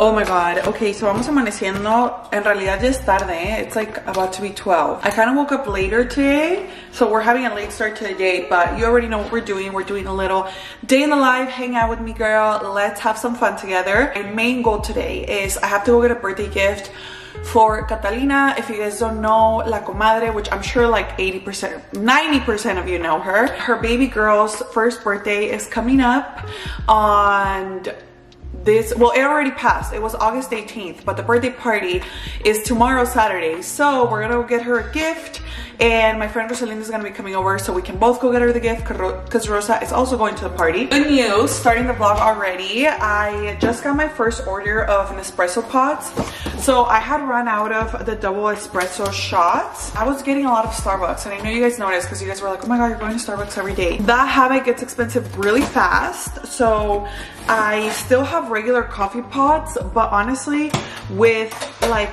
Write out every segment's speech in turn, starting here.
Oh my god. Okay, so vamos amaneciendo. En realidad ya es tarde. Eh? It's like about to be 12. I kind of woke up later today. So we're having a late start to the day. But you already know what we're doing. We're doing a little day in the life. Hang out with me, girl. Let's have some fun together. My main goal today is I have to go get a birthday gift for Catalina. If you guys don't know La Comadre, which I'm sure like 80%, 90% of you know her. Her baby girl's first birthday is coming up on this well it already passed it was august 18th but the birthday party is tomorrow saturday so we're gonna get her a gift and my friend Rosalinda is gonna be coming over so we can both go get her the gift because Rosa is also going to the party. Good news, starting the vlog already. I just got my first order of Nespresso pots. So I had run out of the double espresso shots. I was getting a lot of Starbucks and I know you guys noticed because you guys were like, oh my God, you're going to Starbucks every day. That habit gets expensive really fast. So I still have regular coffee pots, but honestly, with like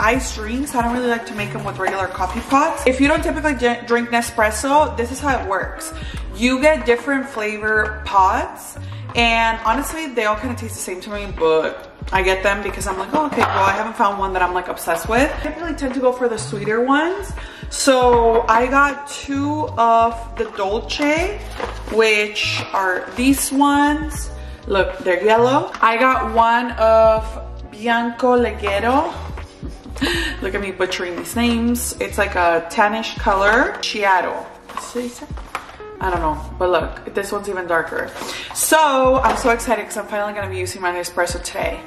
iced drinks, I don't really like to make them with regular coffee pots. If you don't typically drink Nespresso, this is how it works. You get different flavor pots and honestly, they all kind of taste the same to me, but I get them because I'm like, oh, okay, well, I haven't found one that I'm like obsessed with. I typically tend to go for the sweeter ones. So I got two of the Dolce, which are these ones. Look, they're yellow. I got one of Bianco Leggero. Look at me butchering these names. It's like a tannish color. Chiaro. I don't know, but look, this one's even darker. So I'm so excited because I'm finally gonna be using my Nespresso today.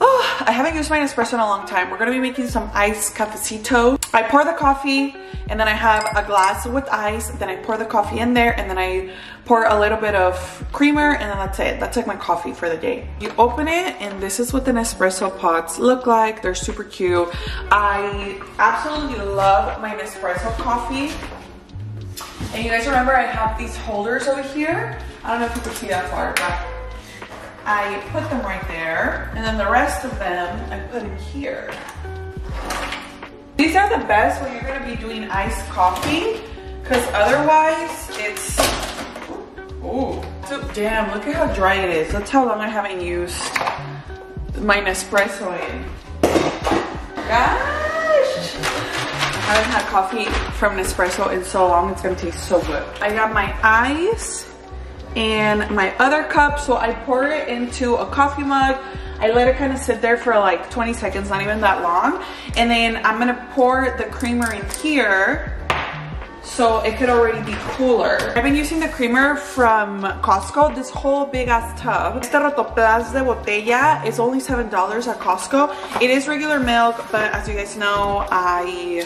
Oh, I haven't used my Nespresso in a long time. We're gonna be making some iced cafecito. I pour the coffee and then I have a glass with ice. Then I pour the coffee in there and then I pour a little bit of creamer and then that's it. That's like my coffee for the day. You open it and this is what the Nespresso pots look like. They're super cute. I absolutely love my Nespresso coffee. And you guys remember I have these holders over here. I don't know if you can see that far, but I put them right there, and then the rest of them I put in here. These are the best when you're gonna be doing iced coffee, because otherwise it's. So, damn, look at how dry it is. That's how long I haven't used my Nespresso in. Gosh! I haven't had coffee from Nespresso in so long, it's gonna taste so good. I got my ice, and my other cup. So I pour it into a coffee mug. I let it kind of sit there for like 20 seconds, not even that long. And then I'm gonna pour the creamer in here so it could already be cooler. I've been using the creamer from Costco, this whole big ass tub. Este rotoplas de botella is only $7 at Costco. It is regular milk, but as you guys know, I,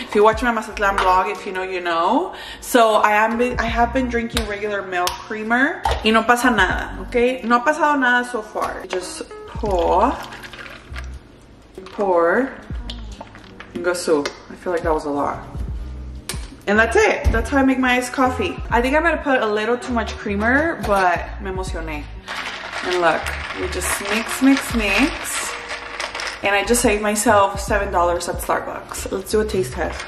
if you watch my Mazatlan vlog, if you know, you know. So I am, I have been drinking regular milk creamer y no pasa nada, okay? No ha pasado nada so far. Just pour, pour, and go so. I feel like that was a lot. And that's it. That's how I make my iced coffee. I think I'm gonna put a little too much creamer, but me emocioné. And look, we just mix, mix, mix. And I just saved myself $7 at Starbucks. Let's do a taste test.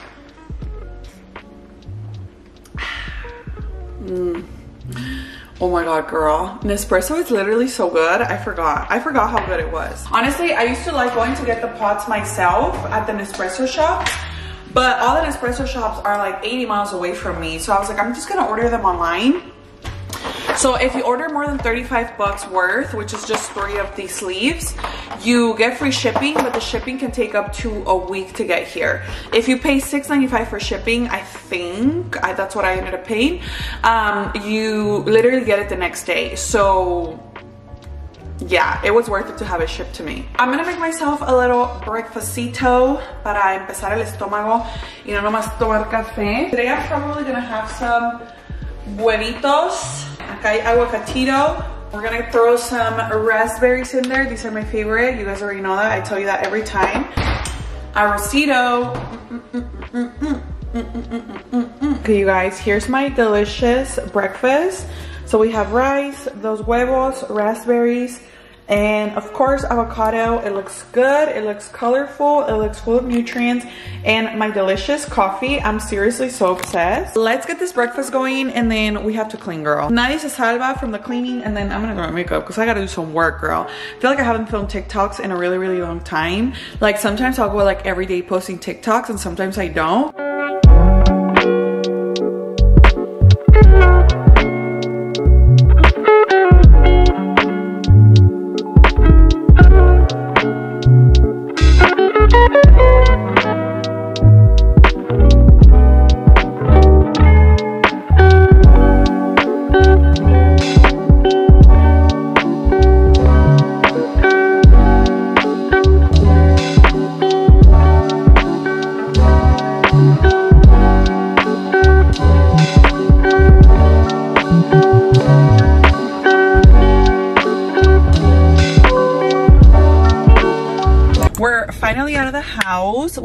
Mm. Oh my god, girl. Nespresso is literally so good. I forgot. I forgot how good it was. Honestly, I used to like going to get the pots myself at the Nespresso shop but all the Nespresso shops are like 80 miles away from me. So I was like, I'm just gonna order them online. So if you order more than 35 bucks worth, which is just three of these sleeves, you get free shipping, but the shipping can take up to a week to get here. If you pay $6.95 for shipping, I think, I, that's what I ended up paying, um, you literally get it the next day. So yeah, it was worth it to have it shipped to me. I'm gonna make myself a little breakfastito para empezar el estómago y no nomás tomar café. Today I'm probably gonna have some huevitos. Acá hay aguacatito. We're gonna throw some raspberries in there. These are my favorite. You guys already know that. I tell you that every time. Arrocito. okay, you guys, here's my delicious breakfast. So we have rice, those huevos, raspberries, And of course, avocado, it looks good, it looks colorful, it looks full of nutrients, and my delicious coffee. I'm seriously so obsessed. Let's get this breakfast going, and then we have to clean, girl. Nadie se salva from the cleaning, and then I'm gonna go my makeup, because I gotta do some work, girl. I feel like I haven't filmed TikToks in a really, really long time. Like, sometimes I'll go like every day posting TikToks, and sometimes I don't.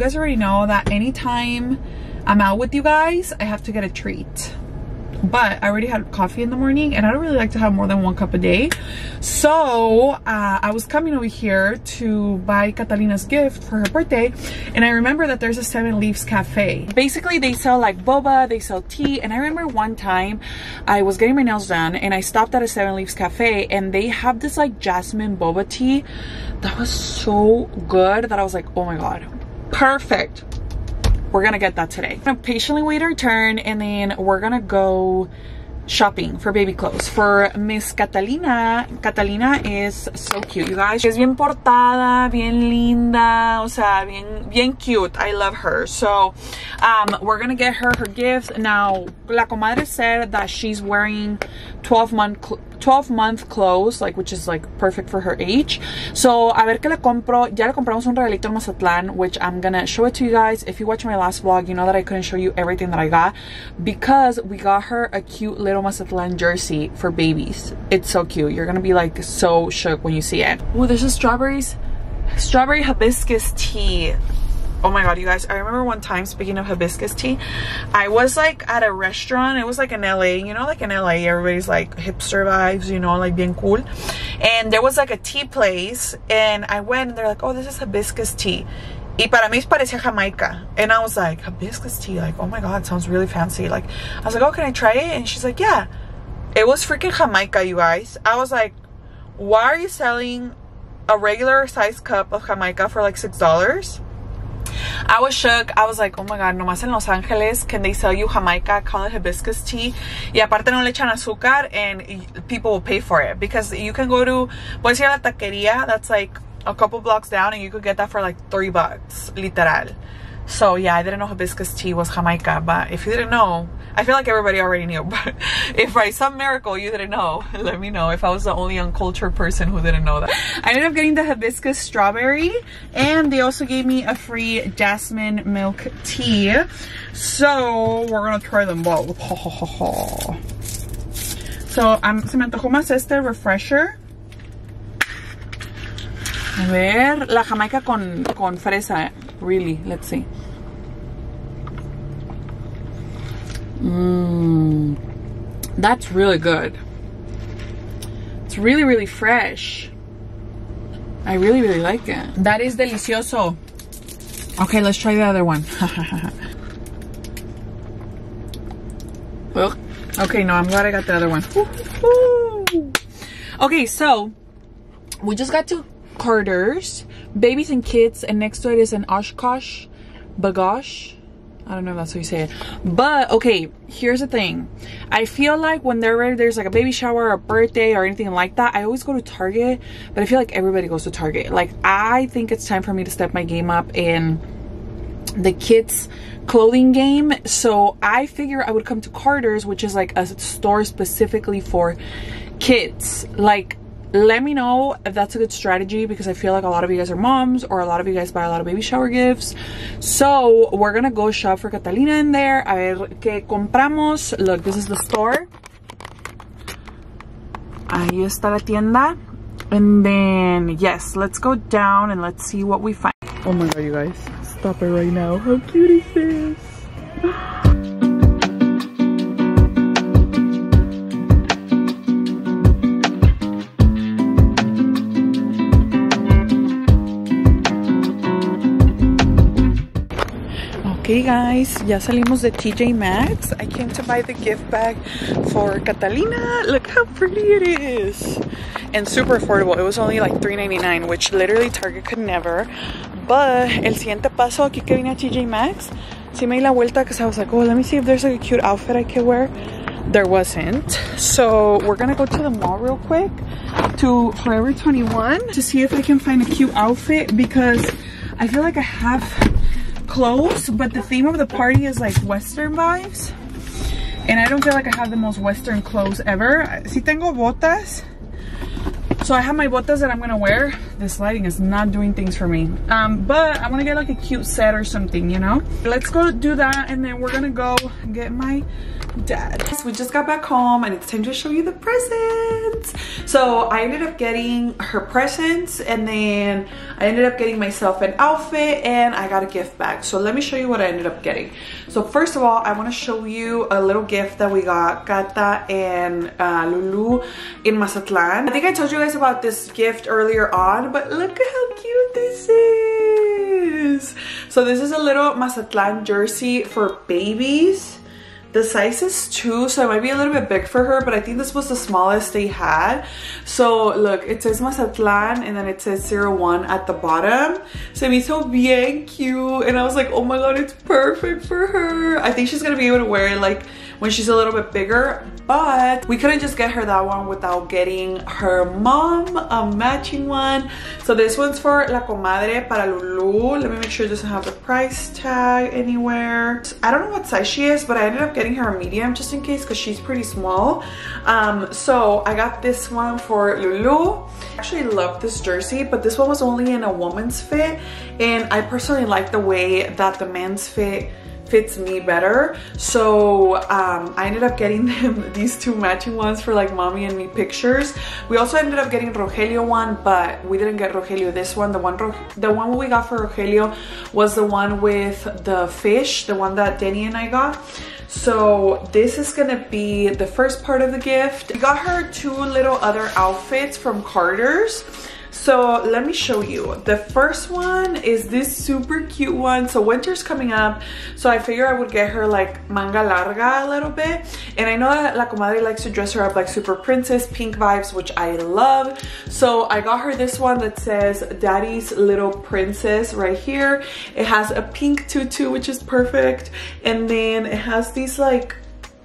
Guys already know that anytime I'm out with you guys, I have to get a treat but I already had coffee in the morning and I don't really like to have more than one cup a day. So uh, I was coming over here to buy Catalina's gift for her birthday and I remember that there's a Seven Leaves Cafe. Basically they sell like boba, they sell tea and I remember one time I was getting my nails done and I stopped at a Seven Leaves Cafe and they have this like jasmine boba tea that was so good that I was like, oh my god, perfect we're gonna get that today. I'm gonna patiently wait our turn and then we're gonna go shopping for baby clothes for Miss Catalina. Catalina is so cute, you guys. Es bien portada, bien linda, o sea, bien, bien cute. I love her. So, um, we're gonna get her her gifts. Now, la comadre said that she's wearing 12 month 12 month clothes, like which is like perfect for her age. So, a ver que le compro. Ya le compramos un regalito en Mazatlán, which I'm gonna show it to you guys. If you watch my last vlog, you know that I couldn't show you everything that I got because we got her a cute little Mazatlan jersey for babies. It's so cute. You're gonna be like so shook when you see it. Oh, there's a strawberries. Strawberry hibiscus tea oh my god you guys i remember one time speaking of hibiscus tea i was like at a restaurant it was like in la you know like in la everybody's like hipster vibes you know like being cool and there was like a tea place and i went and they're like oh this is hibiscus tea Y para mí parecía Jamaica. And I was like, hibiscus tea. Like, oh my God, sounds really fancy. Like, I was like, oh, can I try it? And she's like, yeah. It was freaking Jamaica, you guys. I was like, why are you selling a regular size cup of Jamaica for like $6? I was shook. I was like, oh my God, nomás en Los Angeles can they sell you Jamaica, it hibiscus tea. Y aparte no le echan azúcar and people will pay for it. Because you can go to, puedes ir a la taquería that's like a couple blocks down and you could get that for like three bucks, literal. So yeah, I didn't know hibiscus tea was Jamaica, but if you didn't know, I feel like everybody already knew. But if by some miracle you didn't know, let me know if I was the only uncultured person who didn't know that. I ended up getting the hibiscus strawberry and they also gave me a free jasmine milk tea. So we're gonna try them both. so I'm se me antojó más este refresher. A ver, la jamaica con, con fresa eh. really. Let's see. Mmm. That's really good. It's really, really fresh. I really, really like it. That is delicioso. Okay, let's try the other one. okay, no, I'm glad I got the other one. Okay, so we just got to Carter's babies and kids and next to it is an OshKosh B'gosh I don't know if that's how you say it. But okay, here's the thing. I feel like when there there's like a baby shower or a birthday or anything like that, I always go to Target, but I feel like everybody goes to Target. Like I think it's time for me to step my game up in the kids clothing game. So I figure I would come to Carter's, which is like a store specifically for kids. Like let me know if that's a good strategy because I feel like a lot of you guys are moms or a lot of you guys buy a lot of baby shower gifts. So we're gonna go shop for Catalina in there. A ver qué compramos. Look, this is the store. Ahí está la tienda. And then, yes, let's go down and let's see what we find. Oh my god, you guys. Stop it right now. How cute is this? Okay guys, ya salimos de TJ Maxx. I came to buy the gift bag for Catalina. Look how pretty it is. And super affordable. It was only like $3.99, which literally Target could never. But el siguiente paso aquí que vine a TJ Maxx, sí me di la vuelta because I was like, oh, let me see if there's like a cute outfit I can wear. There wasn't. So we're gonna go to the mall real quick to Forever 21 to see if I can find a cute outfit because I feel like I have clothes, but the theme of the party is like Western vibes. And I don't feel like I have the most Western clothes ever. Si tengo botas. So I have my botas that I'm gonna wear. This lighting is not doing things for me. Um, but I wanna get like a cute set or something, you know? Let's go do that and then we're gonna go get my dad. So we just got back home and it's time to show you the presents. So I ended up getting her presents and then I ended up getting myself an outfit and I got a gift bag. So let me show you what I ended up getting. So first of all, I want to show you a little gift that we got Kata and uh, Lulu in Mazatlan. I think I told you guys about this gift earlier on, but look at how cute this is. So this is a little Mazatlan jersey for babies. The size is two, so it might be a little bit big for her, but I think this was the smallest they had. So look, it says Mazatlan and then it says 01 at the bottom. So me so bien cute. And I was like, oh my god, it's perfect for her. I think she's gonna be able to wear it like when she's a little bit bigger but we couldn't just get her that one without getting her mom a matching one so this one's for la comadre para lulu let me make sure it doesn't have the price tag anywhere i don't know what size she is but i ended up getting her a medium just in case because she's pretty small. Um, so i got this one for lulu. I actually love this jersey but this one was only in a woman's fit and i personally like the way that the men's fit fits me better. So um, I ended up getting them these two matching ones for like mommy and me pictures. We also ended up getting Rogelio one, but we didn't get Rogelio this one. The one the one we got for Rogelio was the one with the fish, the one that Denny and I got. So this is gonna be the first part of the gift. We got her two little other outfits from Carter's. So let me show you. The first one is this super cute one. So winter's coming up. So I figure I would get her like manga larga a little bit. And I know that La Comadre likes to dress her up like super princess, pink vibes, which I love. So I got her this one that says Daddy's Little Princess right here. It has a pink tutu, which is perfect. And then it has these like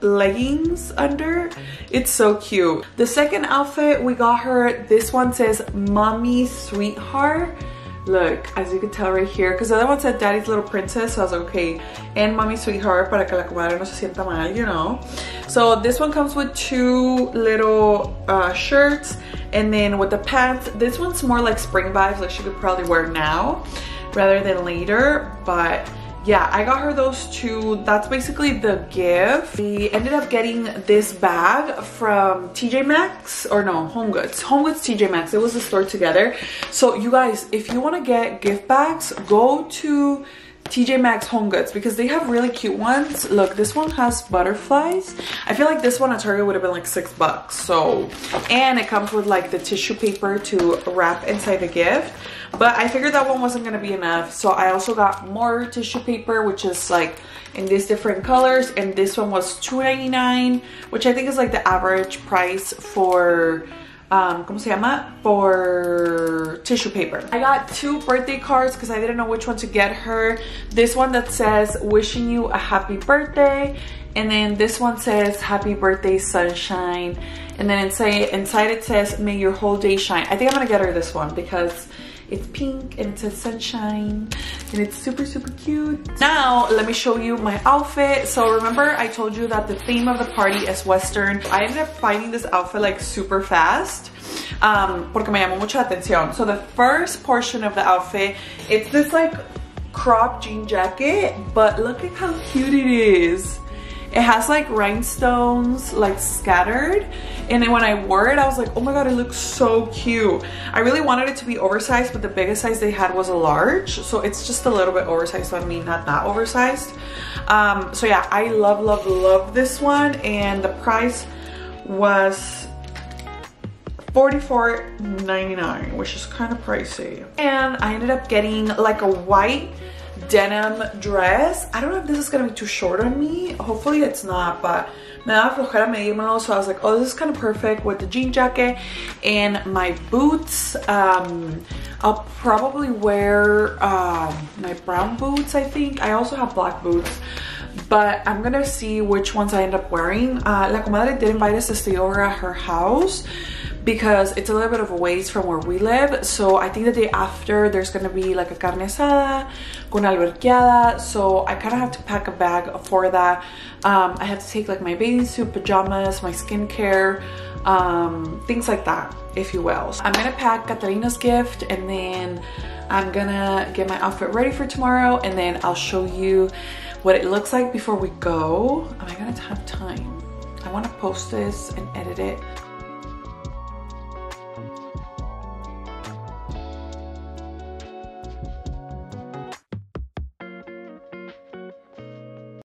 leggings under. It's so cute. The second outfit we got her, this one says mommy sweetheart. Look, as you can tell right here, because the other one said daddy's little princess, so I was like, okay, and mommy sweetheart para que la comadre no se sienta mal, you know. So this one comes with two little uh, shirts, and then with the pants, this one's more like spring vibes, like she could probably wear now rather than later, but yeah, I got her those two. That's basically the gift. We ended up getting this bag from TJ Maxx, or no, Home Goods. Home Goods, TJ Maxx. It was a store together. So you guys, if you want to get gift bags, go to TJ Maxx Home Goods because they have really cute ones. Look, this one has butterflies. I feel like this one at Target would have been like six bucks. So, and it comes with like the tissue paper to wrap inside the gift. But I figured that one wasn't gonna be enough. So I also got more tissue paper, which is like in these different colors. And this one was $2.99, which I think is like the average price for um, ¿cómo se llama? For tissue paper. I got two birthday cards because I didn't know which one to get her. This one that says, wishing you a happy birthday. And then this one says, happy birthday, sunshine. And then inside, inside it says, may your whole day shine. I think I'm gonna get her this one because it's pink and it says sunshine and it's super, super cute. Now, let me show you my outfit. So remember I told you that the theme of the party is Western. I ended up finding this outfit like super fast um, porque me llamó mucha atención. So the first portion of the outfit, it's this like crop jean jacket, but look at how cute it is. It has like rhinestones like scattered. And then when I wore it, I was like, oh my God, it looks so cute. I really wanted it to be oversized, but the biggest size they had was a large. So it's just a little bit oversized So I mean, not that oversized. Um, so yeah, I love, love, love this one. And the price was $44.99, which is kind of pricey. And I ended up getting like a white denim dress. I don't know if this is gonna be too short on me. Hopefully it's not, but me daba flojera medírmelo, so I was like, oh, this is kind of perfect with the jean jacket and my boots. Um, I'll probably wear um, my brown boots, I think. I also have black boots but I'm gonna see which ones I end up wearing. Uh, La comadre did invite us to stay over at her house because it's a little bit of a ways from where we live. So I think the day after there's gonna be like a carne asada con alberqueada. So I kind of have to pack a bag for that. Um, I have to take like my bathing suit, pajamas, my skincare, um, things like that, if you will. So I'm gonna pack Catalina's gift and then I'm gonna get my outfit ready for tomorrow and then I'll show you what it looks like before we go. Am I gonna have time? I wanna post this and edit it